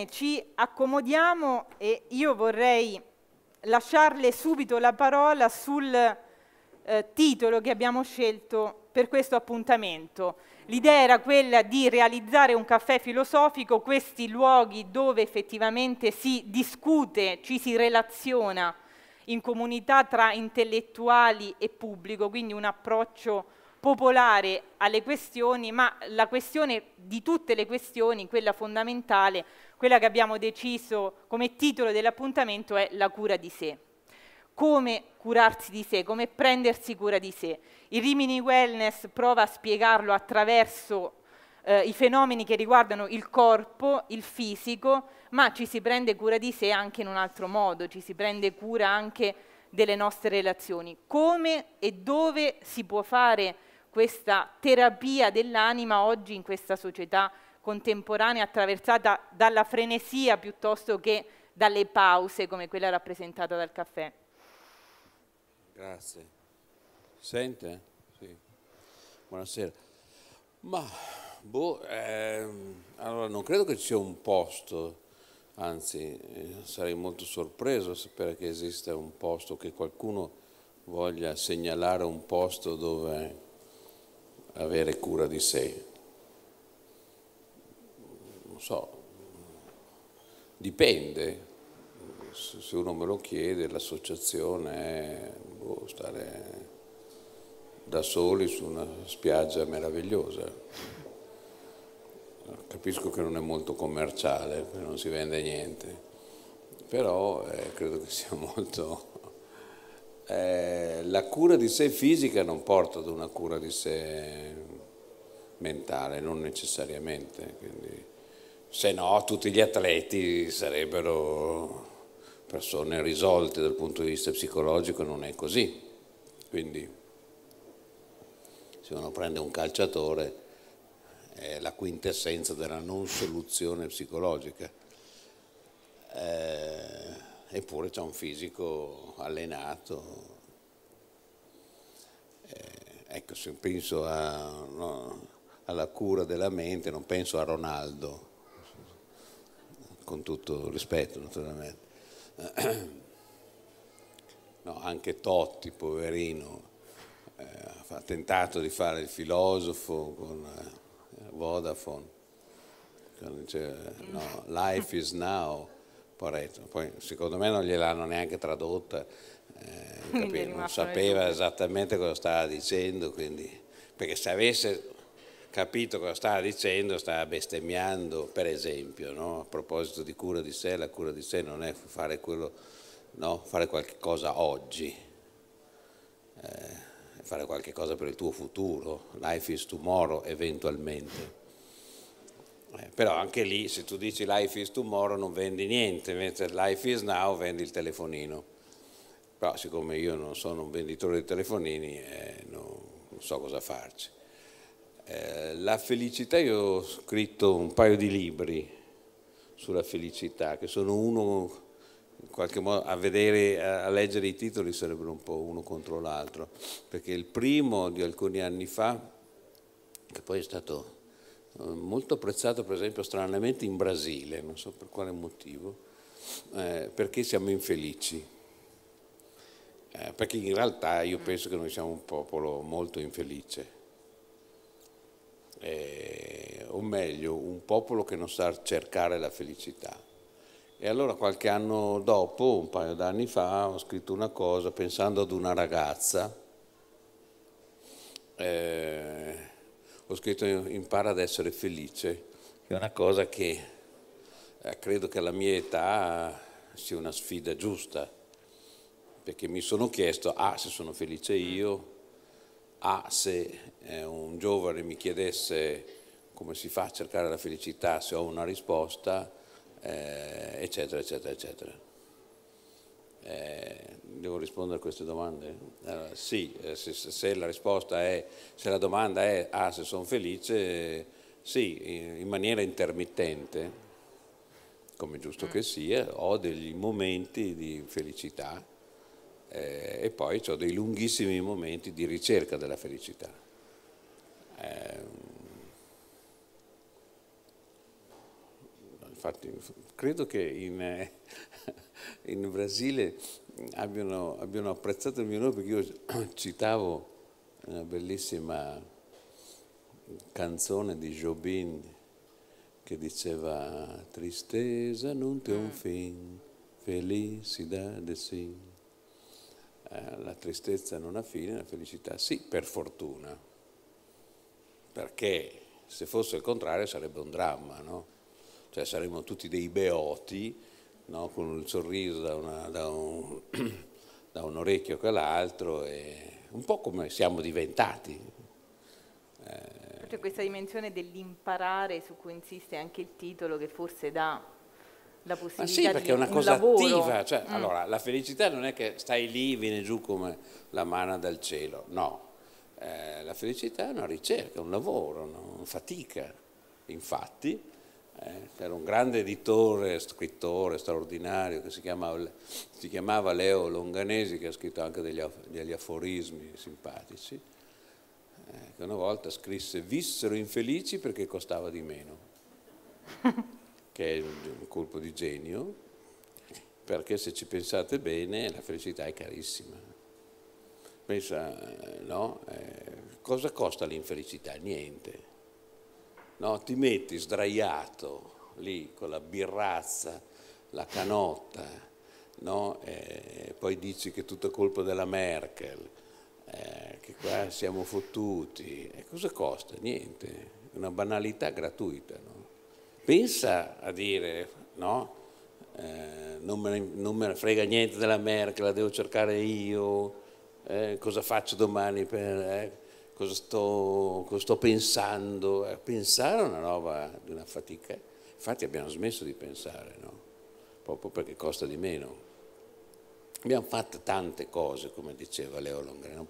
Bene, ci accomodiamo e io vorrei lasciarle subito la parola sul eh, titolo che abbiamo scelto per questo appuntamento. L'idea era quella di realizzare un caffè filosofico, questi luoghi dove effettivamente si discute, ci si relaziona in comunità tra intellettuali e pubblico, quindi un approccio popolare alle questioni, ma la questione di tutte le questioni, quella fondamentale, quella che abbiamo deciso come titolo dell'appuntamento è la cura di sé. Come curarsi di sé, come prendersi cura di sé. Il Rimini Wellness prova a spiegarlo attraverso eh, i fenomeni che riguardano il corpo, il fisico, ma ci si prende cura di sé anche in un altro modo, ci si prende cura anche delle nostre relazioni. Come e dove si può fare questa terapia dell'anima oggi in questa società contemporanea attraversata dalla frenesia piuttosto che dalle pause come quella rappresentata dal caffè. Grazie. Sente? Sì. Buonasera. Ma, boh, ehm, allora non credo che ci sia un posto, anzi eh, sarei molto sorpreso a sapere che esista un posto, che qualcuno voglia segnalare un posto dove avere cura di sé? Non so, dipende, se uno me lo chiede, l'associazione è boh, stare da soli su una spiaggia meravigliosa. Capisco che non è molto commerciale, non si vende niente, però eh, credo che sia molto eh, la cura di sé fisica non porta ad una cura di sé mentale, non necessariamente. Quindi, se no tutti gli atleti sarebbero persone risolte dal punto di vista psicologico, non è così. Quindi se uno prende un calciatore è la quintessenza della non soluzione psicologica. Eh, eppure c'è un fisico allenato. Eh, ecco, se penso a, no, alla cura della mente, non penso a Ronaldo, con tutto il rispetto naturalmente. No, anche Totti, poverino, eh, ha tentato di fare il filosofo con eh, Vodafone, dice, no, life is now Poretto. Poi secondo me non gliel'hanno neanche tradotta, eh, non sapeva esattamente cosa stava dicendo, quindi, perché se avesse capito cosa stava dicendo stava bestemmiando, per esempio, no? a proposito di cura di sé, la cura di sé non è fare, quello, no? fare qualche cosa oggi, eh, fare qualche cosa per il tuo futuro, life is tomorrow eventualmente. Eh, però anche lì se tu dici life is tomorrow non vendi niente, mentre life is now vendi il telefonino. Però siccome io non sono un venditore di telefonini eh, non, non, so cosa farci. Eh, la felicità, io ho scritto un paio di libri sulla felicità, che sono uno, in qualche modo, a vedere, a leggere i titoli sarebbero un po' uno contro l'altro, perché il primo di alcuni anni fa, che poi è stato molto apprezzato per esempio stranamente in Brasile, non so per quale motivo, eh, perché siamo infelici. Eh, perché in realtà io penso che noi siamo un popolo molto infelice, eh, o meglio, un popolo che non sa cercare la felicità. E allora qualche anno dopo, un paio d'anni fa, ho scritto una cosa pensando ad una ragazza eh, ho scritto impara ad essere felice, che è una cosa che eh, credo che alla mia età sia una sfida giusta, perché mi sono chiesto A se sono felice io, A se eh, un giovane mi chiedesse come si fa a cercare la felicità, se ho una risposta, eh, eccetera, eccetera, eccetera. Eh, devo rispondere a queste domande? Allora, sì, eh, se, se, la risposta è, se la domanda è ah, se sono felice, sì, in maniera intermittente, come giusto che sia, ho degli momenti di felicità eh, e poi ho dei lunghissimi momenti di ricerca della felicità. Eh, infatti credo che in, eh, in Brasile abbiano, abbiano, apprezzato il mio nome perché io citavo una bellissima canzone di Jobin che diceva tristeza non te un mm. fin, felicidade sim. Eh, la tristezza non ha fine, la felicità sì, per fortuna, perché se fosse il contrario sarebbe un dramma, no? Cioè saremmo tutti dei beoti, no? con il sorriso da, una, da, un, da un, orecchio che l'altro, un po' come siamo diventati. Eh, questa dimensione dell'imparare su cui insiste anche il titolo che forse dà la possibilità Ma sì, perché è una un cosa lavoro. attiva. Cioè, mm. allora, la felicità non è che stai lì, viene giù come la manna dal cielo, no. Eh, la felicità è una ricerca, un lavoro, una fatica. Infatti, eh, c'era un grande editore, scrittore straordinario che si chiamava, si chiamava Leo Longanesi, che ha scritto anche degli, degli aforismi simpatici eh, che una volta scrisse vissero infelici perché costava di meno, che è un colpo di genio, perché se ci pensate bene la felicità è carissima. Pensa, eh, no? Eh, cosa costa l'infelicità? Niente. No, ti metti sdraiato lì con la birrazza, la canotta, no? e poi dici che è tutto colpa della Merkel, eh, che qua siamo fottuti. E cosa costa? Niente, una banalità gratuita. No? Pensa a dire, no? Eh, non, me non, me ne, frega niente della Merkel, la devo cercare io, eh, cosa faccio domani, per, eh, cosa, sto, cosa, sto, pensando. Eh, pensare è una roba di una fatica. Infatti abbiamo smesso di pensare, no? proprio perché costa di meno. Abbiamo fatto tante cose, come diceva Leo Longreno,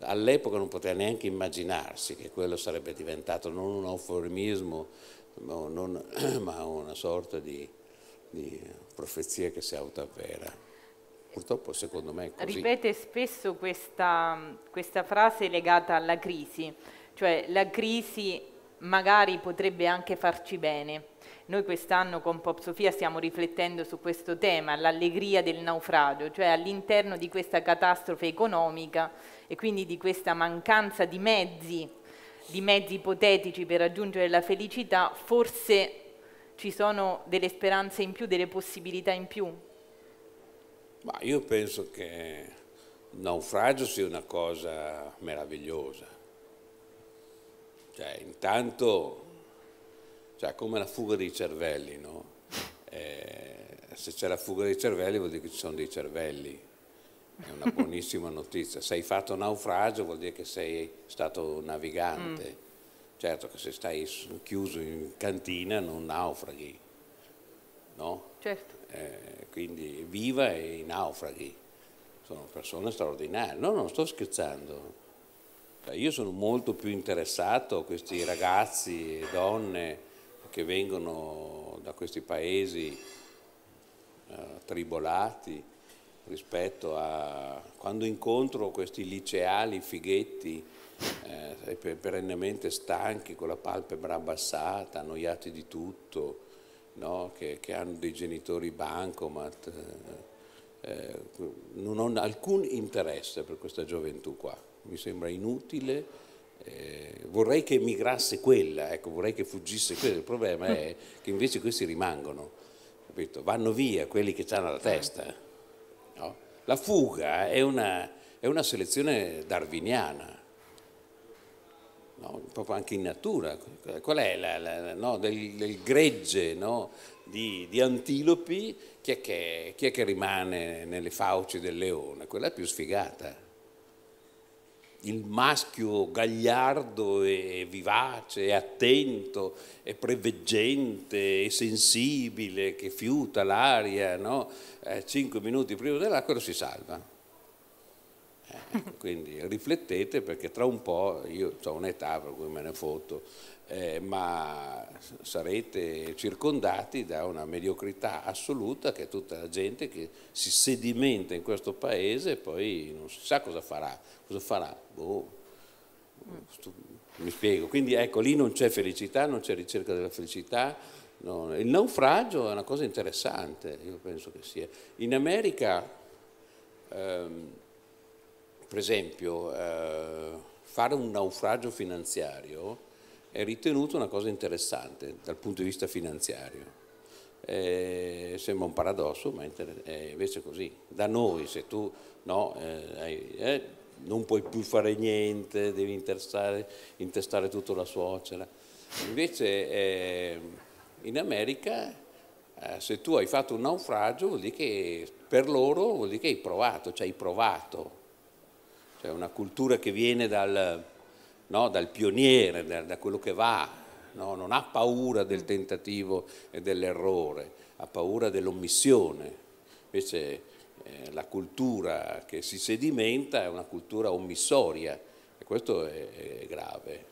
all'epoca non poteva neanche immaginarsi che quello sarebbe diventato non un eufemismo, ma, non, ma una sorta di, di, profezia che si autoavvera. Purtroppo secondo me è così. Ripete spesso questa, questa frase legata alla crisi, cioè la crisi magari potrebbe anche farci bene noi quest'anno con Pop Sofia stiamo riflettendo su questo tema, l'allegria del naufragio, cioè all'interno di questa catastrofe economica e quindi di questa mancanza di mezzi, di mezzi ipotetici per raggiungere la felicità, forse ci sono delle speranze in più, delle possibilità in più? Ma io penso che il naufragio sia una cosa meravigliosa. Cioè, intanto cioè come la fuga dei cervelli, no? eh, se c'è la fuga dei cervelli vuol dire che ci sono dei cervelli, è una buonissima notizia. Se hai fatto naufragio vuol dire che sei stato navigante. Mm. Certo che se stai chiuso in cantina non naufraghi, no? Certo. Eh, quindi viva e naufraghi. Sono persone straordinarie. No, non sto scherzando. Cioè, io sono molto più interessato a questi ragazzi e donne che vengono da questi paesi eh, tribolati rispetto a quando incontro questi liceali fighetti eh, perennemente stanchi con la palpebra abbassata, annoiati di tutto, no? che, che, hanno dei genitori bancomat, eh, eh, non ho alcun interesse per questa gioventù qua, mi sembra inutile eh, vorrei che emigrasse quella, ecco, vorrei che fuggisse quella, il problema è che invece questi rimangono, capito? vanno via quelli che hanno la testa. No? La fuga è una, è una selezione darwiniana, no? proprio anche in natura. Qual è la, la, no? del, del, gregge di, di, antilopi? Chi è, che, chi è che rimane nelle fauci del leone? Quella più sfigata il maschio gagliardo e vivace e attento e preveggente e sensibile che fiuta l'aria no? eh, cinque minuti prima dell'acqua si salva. Eh, quindi riflettete perché tra un po', io ho un'età per cui me ne foto, eh, ma sarete circondati da una mediocrità assoluta che è tutta la gente che si sedimenta in questo paese e poi non si sa cosa farà. Cosa farà? Boh, mi spiego. Quindi ecco, lì non c'è felicità, non c'è ricerca della felicità, No, il naufragio è una cosa interessante, io penso che sia. In America, ehm, per esempio, eh, fare un naufragio finanziario è ritenuto una cosa interessante dal punto di vista finanziario. Eh, sembra un paradosso, ma è invece così. Da noi, se tu no, eh, eh, non puoi più fare niente, devi intestare, intestare tutto la suocera. Invece eh, in America, eh, se tu hai fatto un naufragio, vuol dire che per loro vuol dire che hai provato, cioè hai provato. Cioè una cultura che viene dal, no, dal pioniere, da, da, quello che va, no? non ha paura del tentativo e dell'errore, ha paura dell'omissione. Invece eh, la cultura che si sedimenta è una cultura omissoria e questo è, è grave,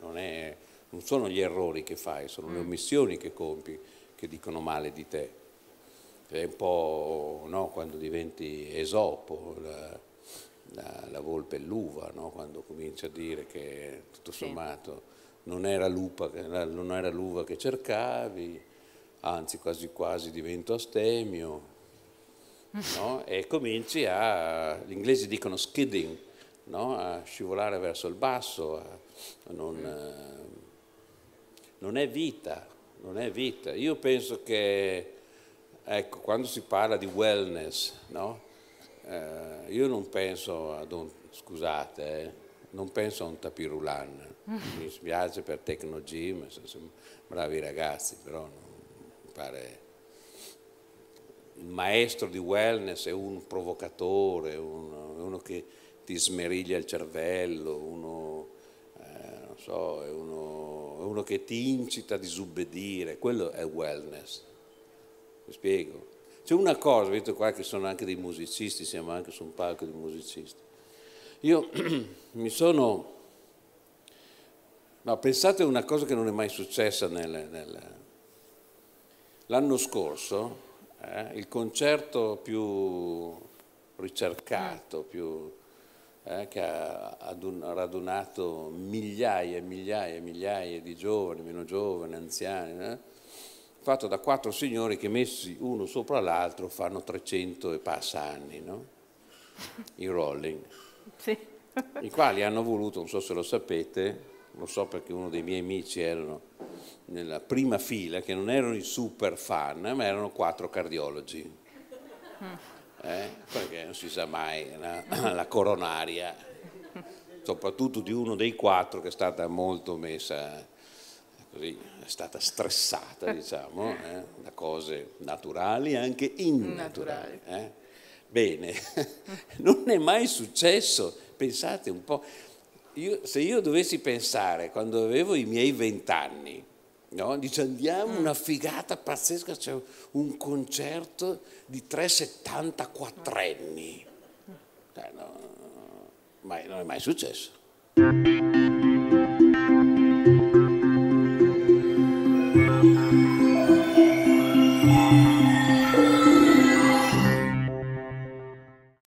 non, è, non, sono gli errori che fai, sono le mm. omissioni che compi che dicono male di te. È un po' no, quando diventi esopo, la, la, la volpe e l'uva, no? quando comincia a dire che tutto sommato non era, lupa, non era l'uva che cercavi, anzi quasi quasi divento astemio, no? e cominci a, gli inglesi dicono skidding, no? a scivolare verso il basso, a, a non, eh, non, è vita, non è vita. Io penso che, ecco, quando si parla di wellness, no? Eh, io non penso ad un, scusate, eh, non penso a un tapirulan, mi spiace per Tecnogym, sono bravi ragazzi, però non mi pare il maestro di wellness è un provocatore, uno, uno che ti smeriglia il cervello, uno, eh, non so, è uno, è uno, che ti incita a disubbedire, quello è wellness. Mi spiego? C'è una cosa, vedete qua che sono anche dei musicisti, siamo anche su un palco di musicisti. Io mi sono... No, pensate a una cosa che non è mai successa nel, nel... l'anno scorso eh, il concerto più ricercato, più, eh, che ha radunato migliaia e migliaia e migliaia di giovani, meno giovani, anziani, eh, fatto da quattro signori che messi uno sopra l'altro fanno 300 e passa anni, no? i Rolling, sì. i quali hanno voluto, non so se lo sapete, lo so perché uno dei miei amici erano nella prima fila, che non erano i super fan, ma erano quattro cardiologi. Eh? Perché non si sa mai, la, la coronaria, soprattutto di uno dei quattro che è stata molto messa così, è stata stressata, diciamo, eh, da cose naturali e anche innaturali. Eh? Bene, non è mai successo, pensate un po', io, se io dovessi pensare quando avevo i miei vent'anni, no? dice andiamo, una figata pazzesca, c'è un concerto di tre 74 anni. Eh, no, mai, non è mai successo.